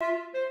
Música